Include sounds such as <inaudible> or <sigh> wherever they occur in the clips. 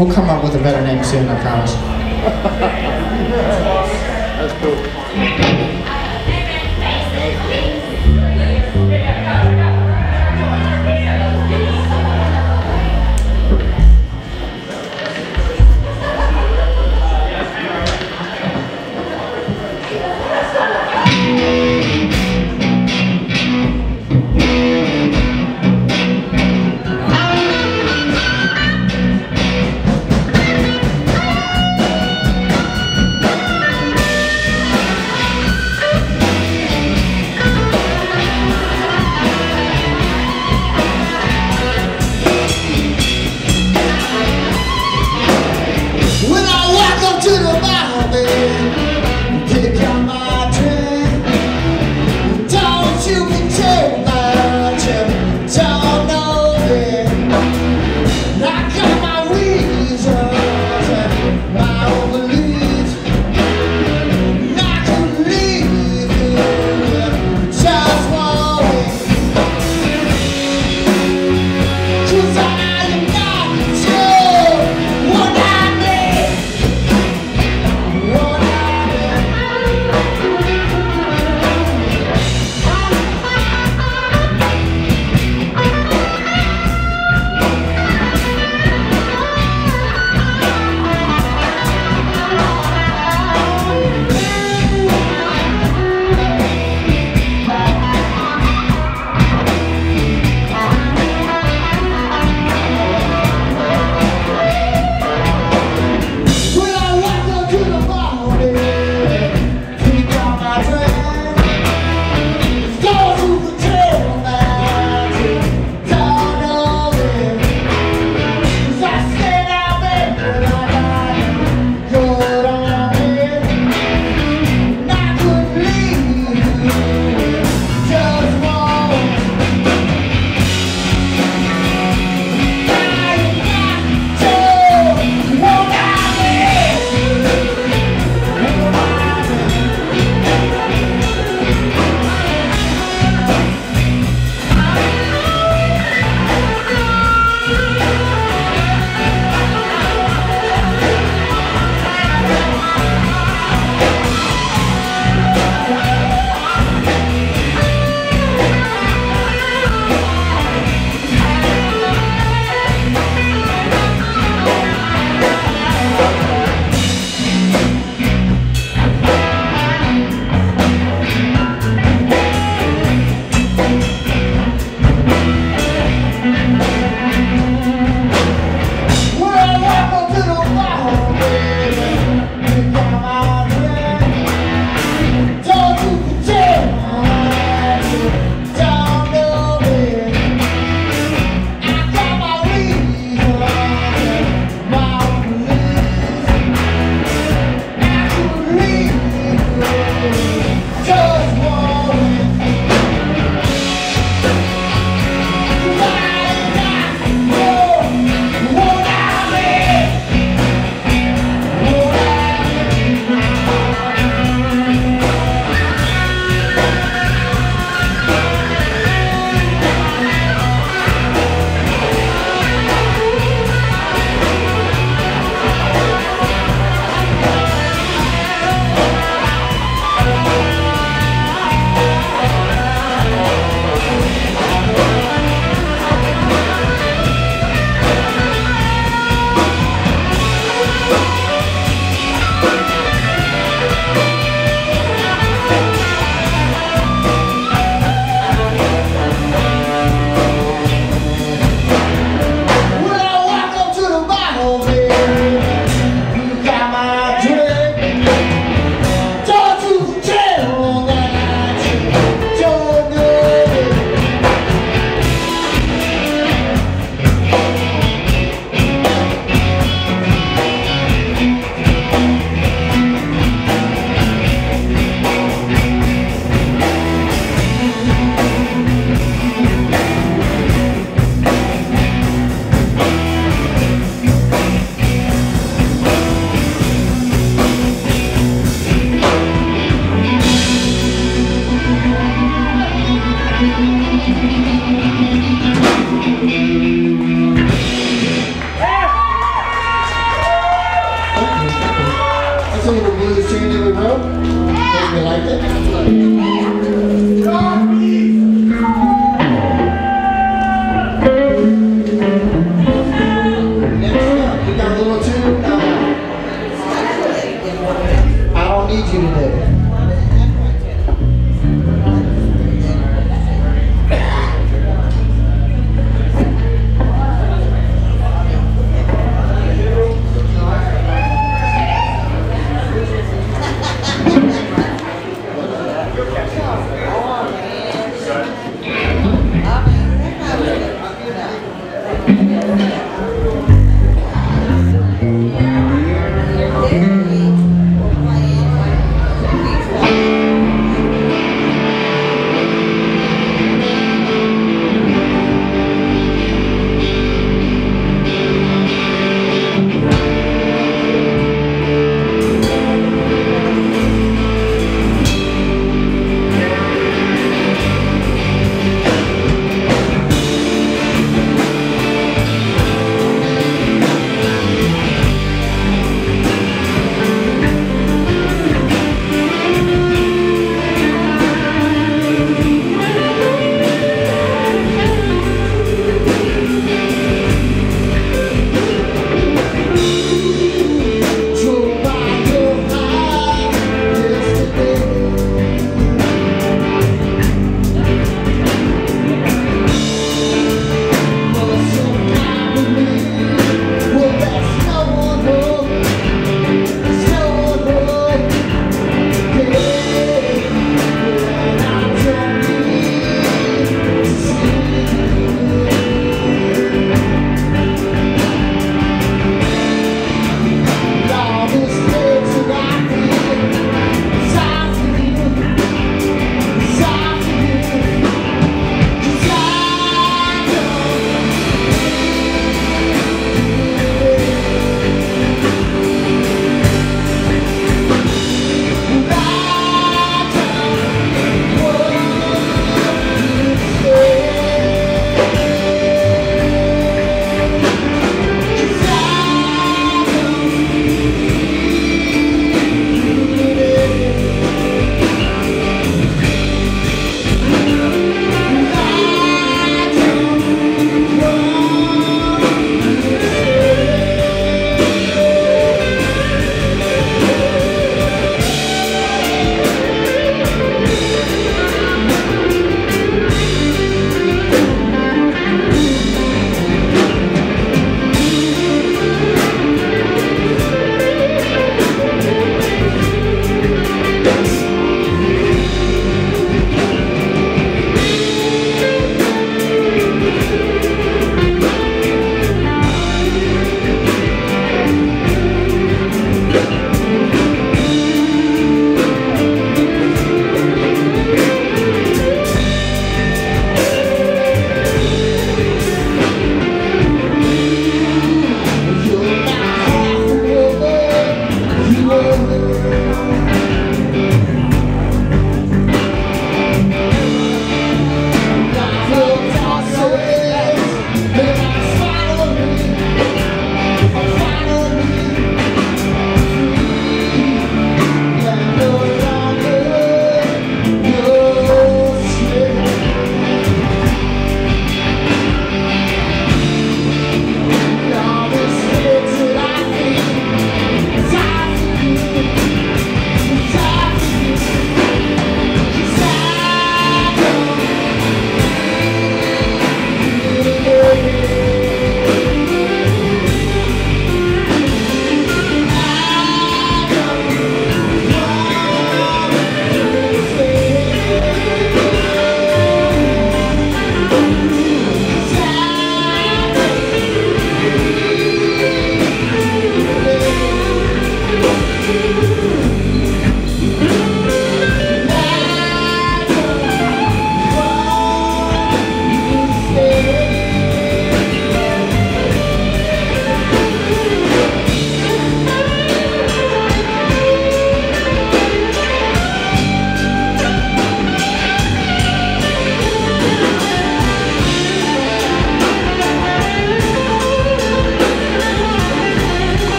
We'll come up with a better name soon, I promise. <laughs> That's cool.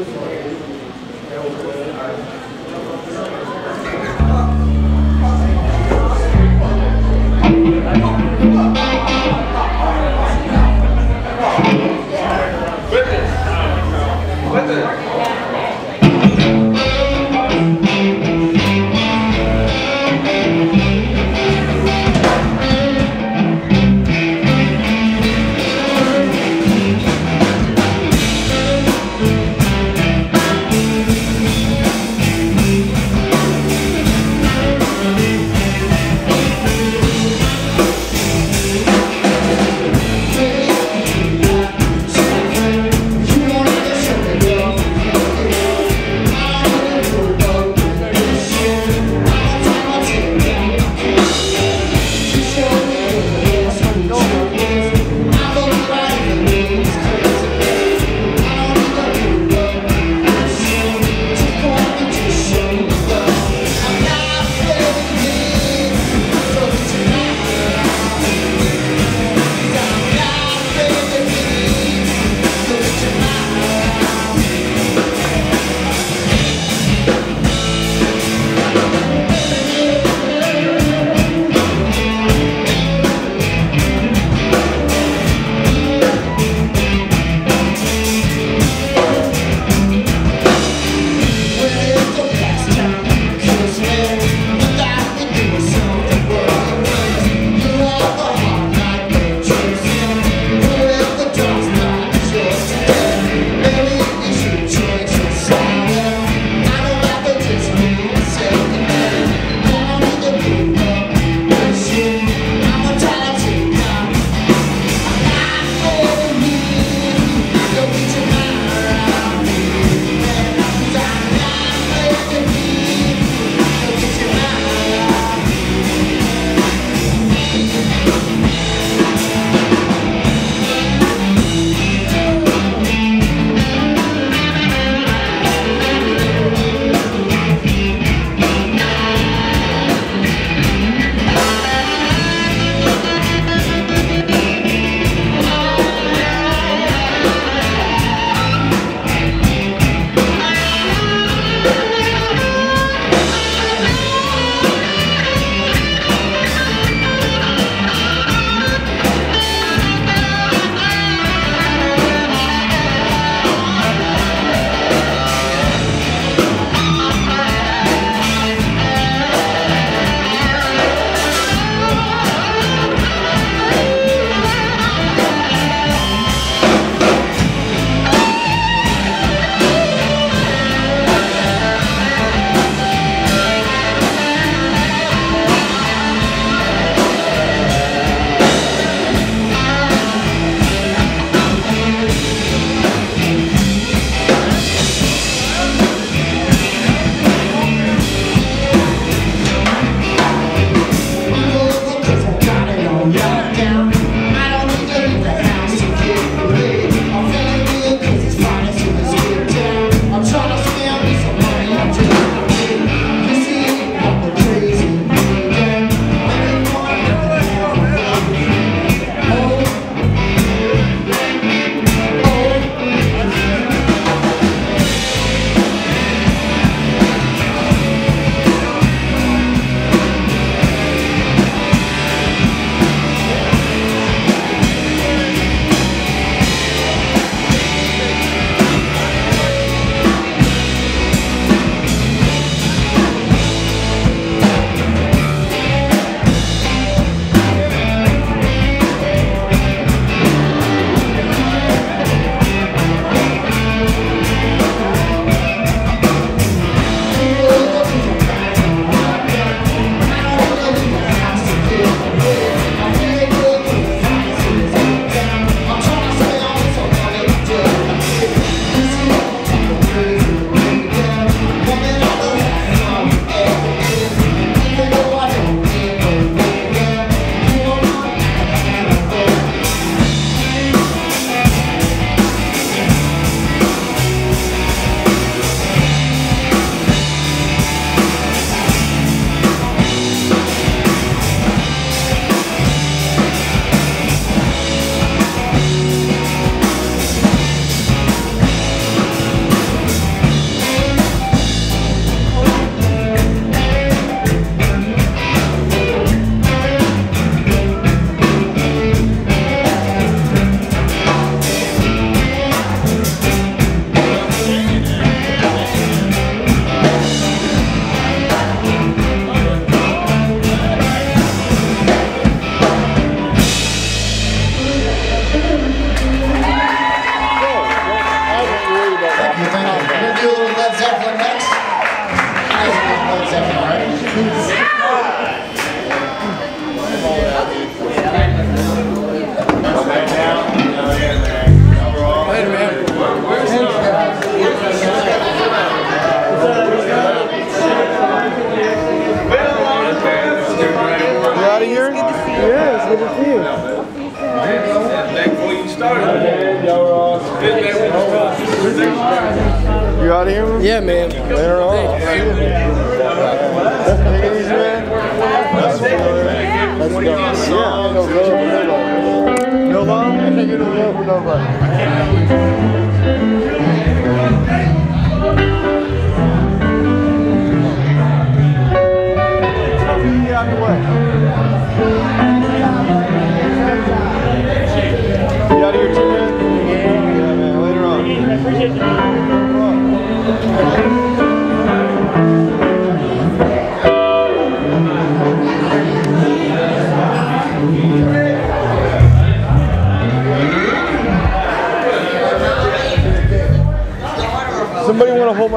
É o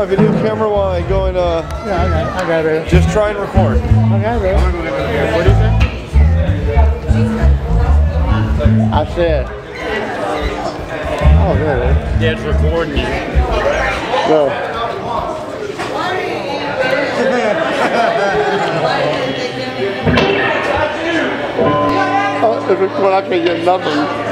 my video camera while I go and uh, Yeah, I got, I got it. just try and record? I got it. What do you think? I said. Oh, there it is. Dad's recording you. Go. <laughs> oh, if it's when I can get nothing.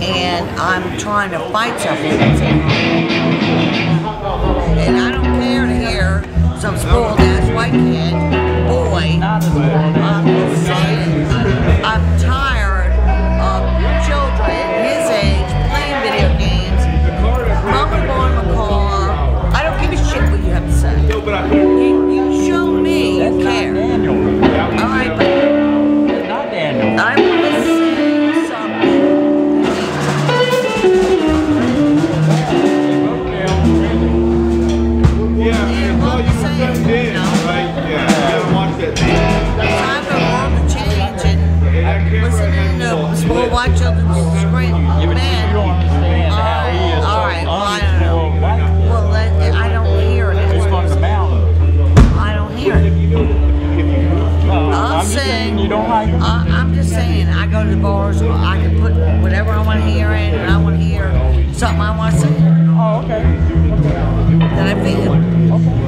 and I'm trying to fight something. And I don't care to hear some spoiled ass white kid, boy, something I want to say. Oh, okay. okay. That I feel. Okay.